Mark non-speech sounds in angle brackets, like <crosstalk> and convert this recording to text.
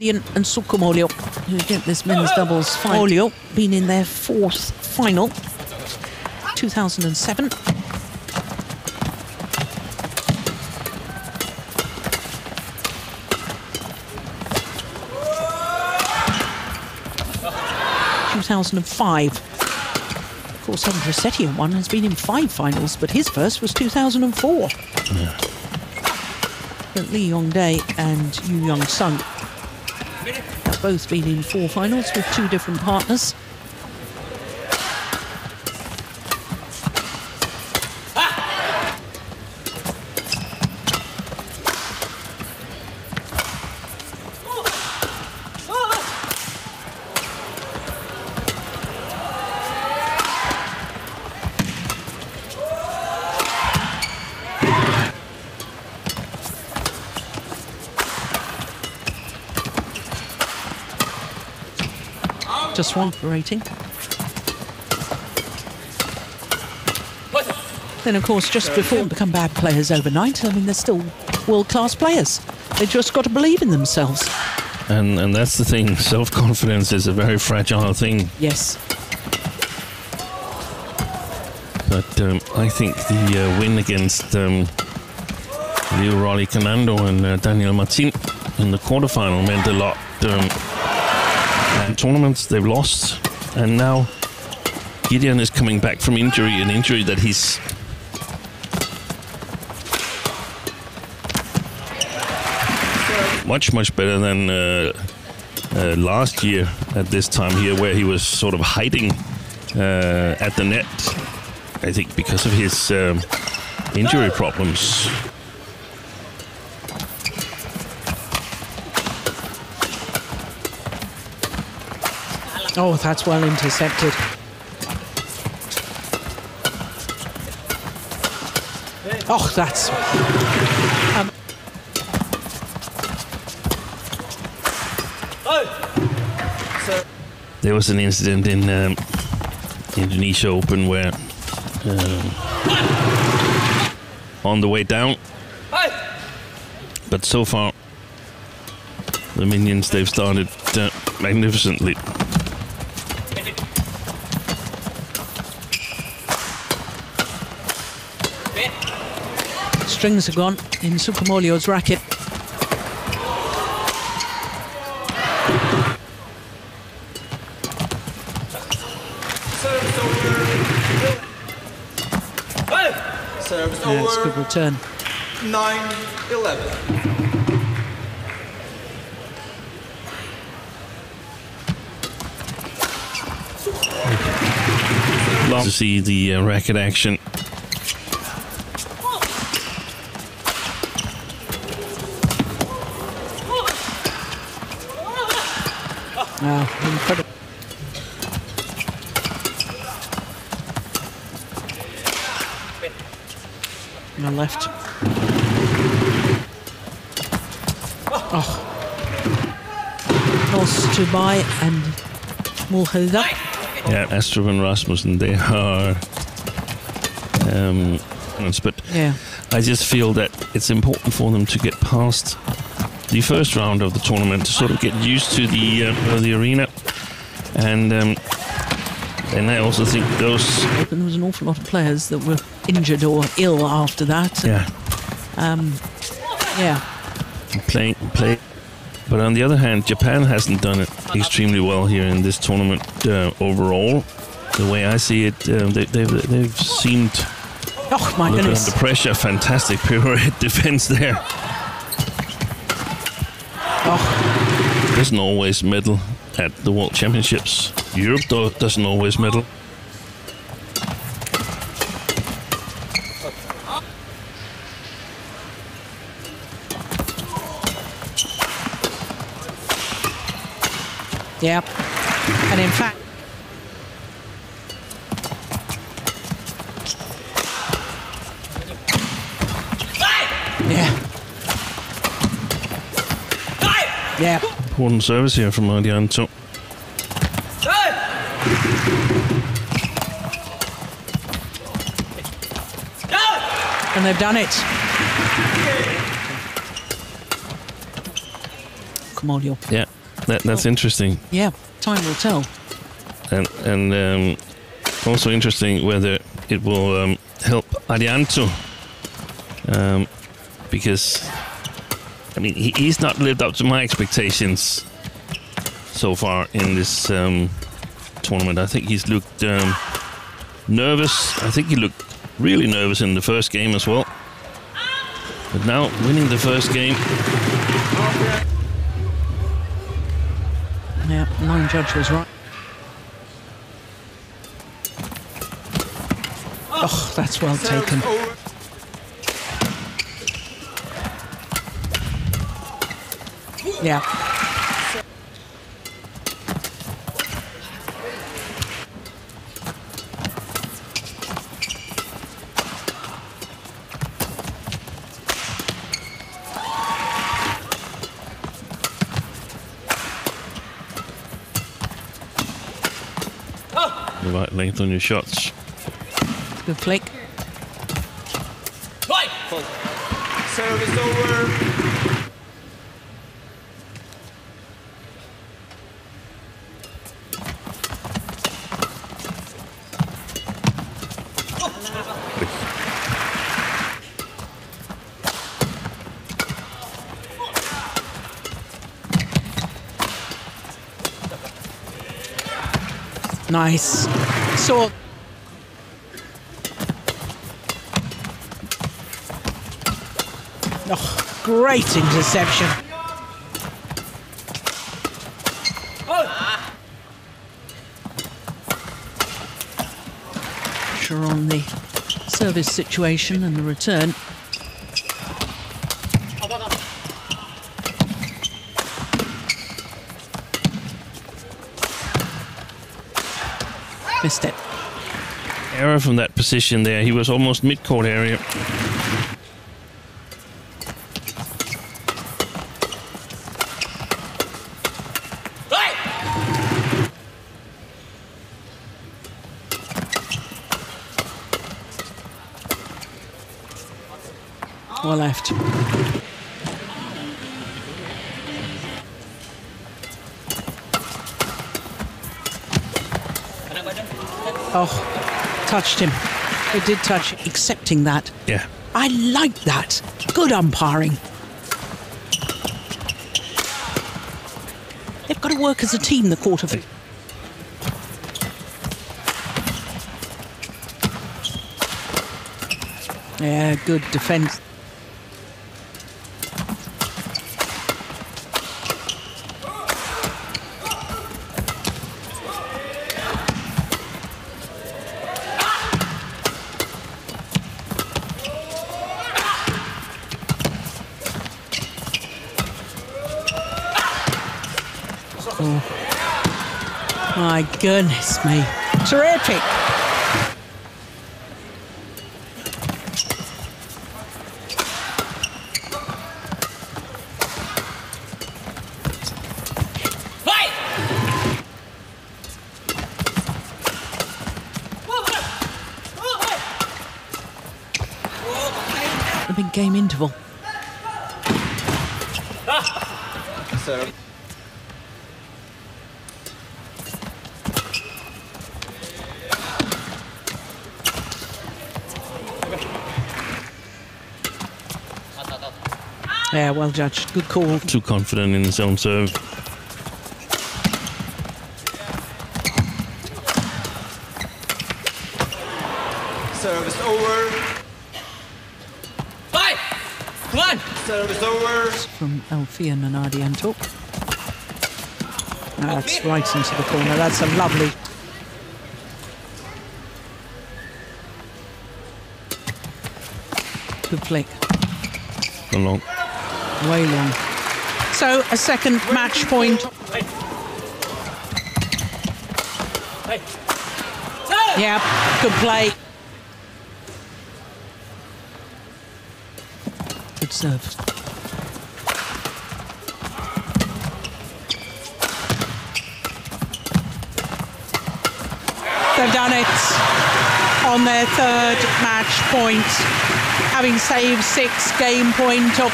and Sukamuljo who get this men's doubles final. been in their fourth final, 2007. Two thousand and five. Of course, Andresetti one has been in five finals, but his first was two thousand and four. Yeah. But Lee Yong-dae and Yoo Yeon-seong have both been in four finals with two different partners. Just one rating. Then, of course, just before they become bad players overnight, I mean, they're still world-class players. They just got to believe in themselves. And and that's the thing. Self-confidence is a very fragile thing. Yes. But um, I think the uh, win against um, Leo Rolly Carnando and uh, Daniel Marthin in the quarterfinal meant a lot. Um, tournaments they've lost, and now Gideon is coming back from injury, an injury that he's much much better than uh, uh, last year at this time here, where he was sort of hiding uh, at the net. I think because of his um, injury problems. Oh, that's well intercepted. Oh, that's. Um, there was an incident in um, Indonesia Open where um, on the way down, but so far the minions they've started uh, magnificently. Strings are gone in Sukamuljo's racket. Yeah, it's a good return. 9 11. Love to see the uh, racket action incredible. The left. Oh. Toss to buy and Mulhilda. Yeah, Astrup and Rasmussen, they are. Um, but yeah. I just feel that it's important for them to get past the first round of the tournament to sort of get used to the uh, the arena, and um, and I also think those. There was an awful lot of players that were injured or ill after that. Yeah. Um, yeah. Play, play. But on the other hand, Japan hasn't done it extremely well here in this tournament uh, overall. The way I see it, uh, they, they've, they've seemed Oh my goodness! Under pressure, fantastic pirouette <laughs> defense there. Doesn't always medal at the World Championships. Europe do- doesn't always medal. Yep. And in fact, yeah. Yeah. Important service here from Ardianto. And they've done it. Molio. Yeah, that, that's interesting. Yeah, time will tell. and and um, also interesting whether it will um, help Ardianto um, because I mean he, he's not lived up to my expectations so far in this um, tournament. I think he's looked um, nervous. I think he looked really nervous in the first game as well. But now winning the first game, Yeah, line judge was right. Oh, that's well taken. Yeah. the right length on your shots. Good flick. Service over. Nice. So. Oh, great interception. Pressure on the service situation and the return. Missed it. Error from that position there. He was almost mid-court area. Well left. Oh, touched him. It did touch, accepting that. Yeah. I like that. Good umpiring. They've got to work as a team, the quarter. Yeah, good defence. Oh. My goodness me. Terrific. The big game interval. Ah. Serve. Yeah, well judged. Good call. Too confident in his own serve. Service over. Five! Come on! Service over. from Alfian and Ardianto. That's right into the corner. That's a lovely. Good flick. Along. Way long. So a second match point. Yeah, good play. Good serve. They've done it on their third match point, having saved six game point of